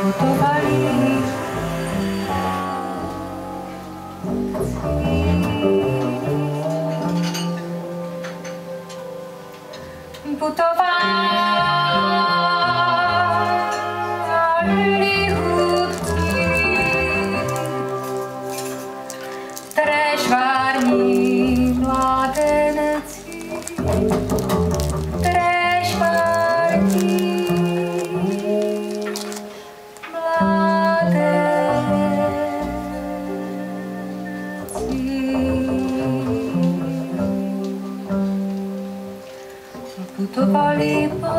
Tô feliz. falling.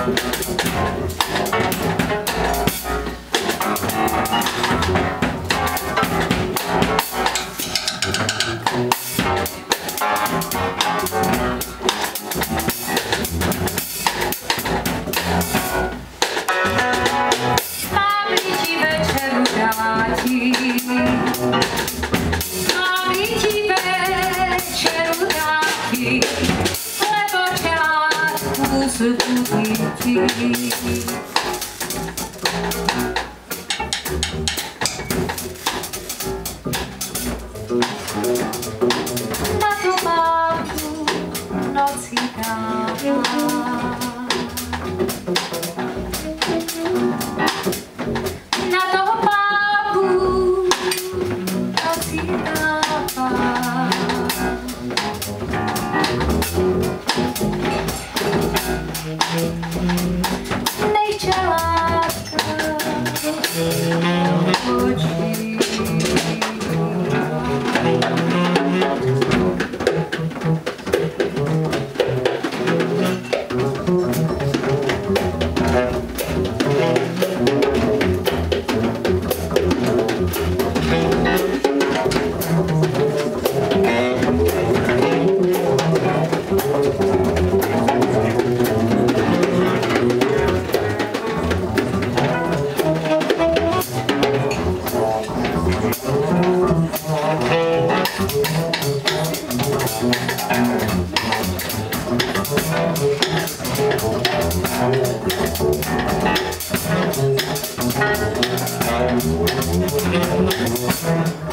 Thank you. 감사합니다. Thank you.